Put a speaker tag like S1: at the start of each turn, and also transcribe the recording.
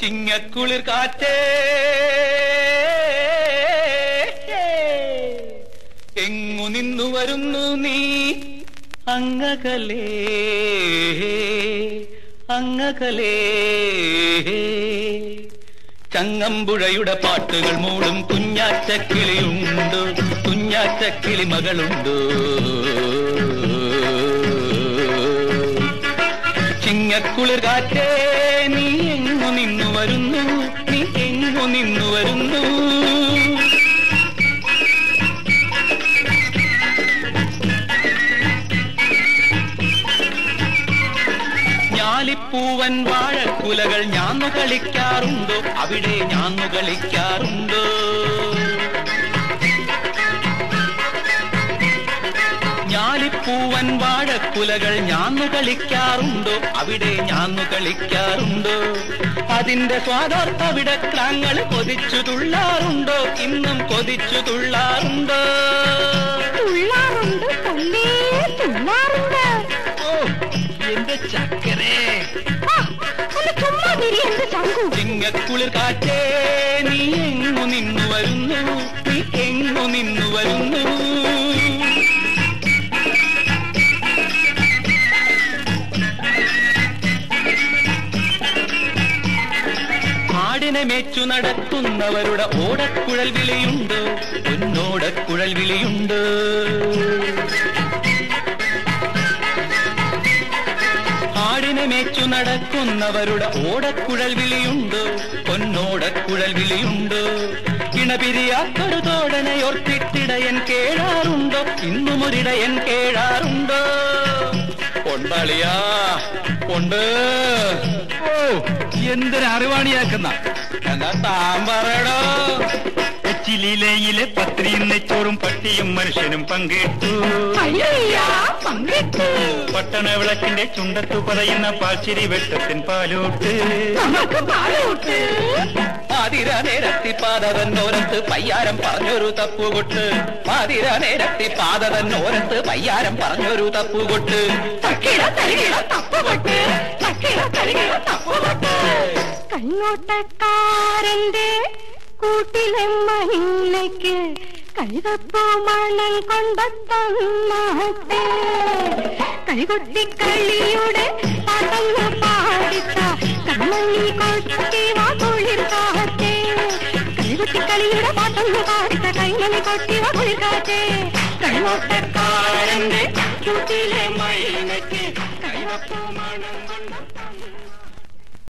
S1: ചിങ്ങക്കുളിർ കാറ്റേ. എങ്ങു നിന്നു വരുന്നു നീ? അങ്ങകലേ. അങ്ങകലേ. ചങ്ങമ്പുഴയുടെ പാട്ടുകൾ മൂടും കുഞ്ഞാറ്റക്കിളിയുണ്ടോ. കുഞ്ഞാറ്റക്കിളി മകളുണ്ടോ. ചിങ്ങക്കുളിർ ഞാലിപ്പൂവൻ വാഴക്കുലകൾ ഞാൻ കളിക്കാറുണ്ടോ? അവിടെ ഞാൻ കളിക്കാറുണ്ടോ? ഞാലിപ്പൂവൻ വാഴക്കുലകൾ ഞാൻ കളിക്കാറുണ്ടോ? അവിടെ ഞാന്നു കളിക്കാറുണ്ടോ? അതിന്റെ സ്വാദാർത്ഥ വിടക്രാങ്ങൾ കൊതിച്ചു തുള്ളാറുണ്ടോ? ഇന്നും കൊതിച്ചു തുള്ളാറുണ്ടോ?
S2: തുള്ളാറുണ്ട്
S1: ഓ എന്റെ ചക്കരേ ചിങ്ങക്കുളിർ കാറ്റേ നീ എങ്ങു നിന്നു വരുന്നു? നീ എങ്ങു നിന്നു വരുന്നു? ആടിനെ മേച്ചു നടത്തുന്നവരുടെ ഓടക്കുഴൽ വിലയുണ്ട് പൊന്നോടക്കുഴൽ വിളിയുണ്ട്. നടക്കുന്നവരുടെ ഓടക്കുഴൽ വിളിയുണ്ട്. പൊന്നോടക്കുഴൽ വിളിയുണ്ട്. ഇണപിരിയാത്തൊരു തോടനയോർത്തിട്ടിടയൻ കേഴാറുണ്ടോ ഇന്നുമൊരിടയൻ കേഴാറുണ്ടോ കൊണ്ടാളിയാ ഉണ്ട് ഓ എന്തൊരു അറിവാണിയാക്കുന്ന. എന്നാ താൻ പറയടോ.
S3: കൊച്ചിലയിലെ പത്രിയും നെച്ചോറും പട്ടിയും മനുഷ്യനും പങ്കിട്ടു.
S2: പങ്കിട്ടു.
S3: പട്ടണ വിളക്കിന്റെ ചുണ്ടത്തു പറയുന്ന പാൽച്ചിരി വെട്ടത്തിൻ പാലോട്ട്.
S2: മാതിര നേരത്തി
S1: പാതിര നേരത്തി പാതതന്നോരത്ത് പയ്യാരം പറഞ്ഞൊരു തപ്പുകൊട്ട്. മാതിര നേരത്തി ഓരത്ത് പയ്യാരം പറഞ്ഞൊരു തപ്പുകൊട്ട്.
S2: തക്കിട തരികിട തപ്പുപൊട്ട് തക്കിട തരികിട തപ്പുപൊട്ട് കണ്ണോട്ടക്കാരന്റെ കൂട്ടിലെ മണിക്ക് കൈതപ്പൂ മണം കൊണ്ടെത്തന്നാട്ടെ കൈകൊട്ടി കളിയുടെ പടങ്ങ് പാടിത്ത കണ്ണി കൊട്ടി വാ കുളിർ കാറ്റേ. കൈകൊട്ടി കളിയുടെ പാട്ടൊന്ന് പാടിത്ത കൈമണി കൊട്ടി വാ കുളിർ കാറ്റേ. കണ്ണോട്ടക്കാരന്റെ കൂട്ടിലെ മൈനക്ക് കൈതപ്പൂ മണം കൊണ്ടെത്തന്നാട്ടെ